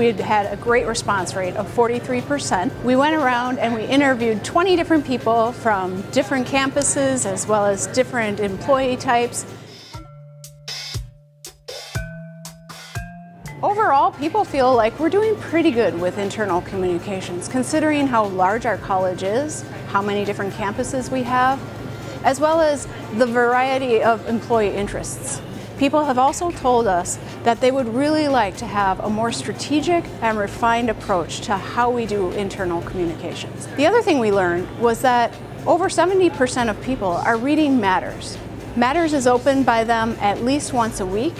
we had had a great response rate of 43%. We went around and we interviewed 20 different people from different campuses as well as different employee types. Overall, people feel like we're doing pretty good with internal communications, considering how large our college is, how many different campuses we have, as well as the variety of employee interests. People have also told us that they would really like to have a more strategic and refined approach to how we do internal communications. The other thing we learned was that over 70% of people are reading Matters. Matters is opened by them at least once a week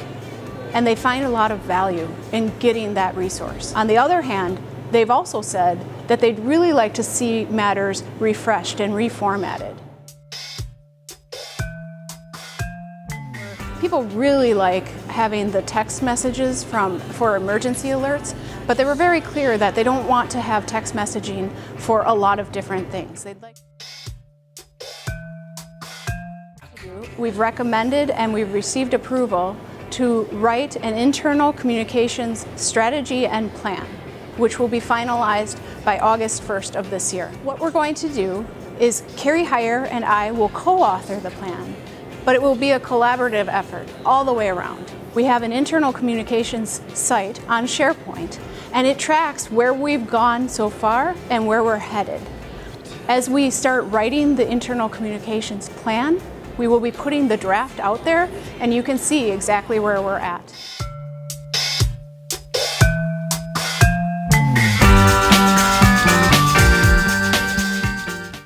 and they find a lot of value in getting that resource. On the other hand, they've also said that they'd really like to see matters refreshed and reformatted. People really like having the text messages from for emergency alerts, but they were very clear that they don't want to have text messaging for a lot of different things. They'd like We've recommended and we've received approval to write an internal communications strategy and plan, which will be finalized by August 1st of this year. What we're going to do is Carrie Heyer and I will co-author the plan, but it will be a collaborative effort all the way around. We have an internal communications site on SharePoint, and it tracks where we've gone so far and where we're headed. As we start writing the internal communications plan, we will be putting the draft out there and you can see exactly where we're at.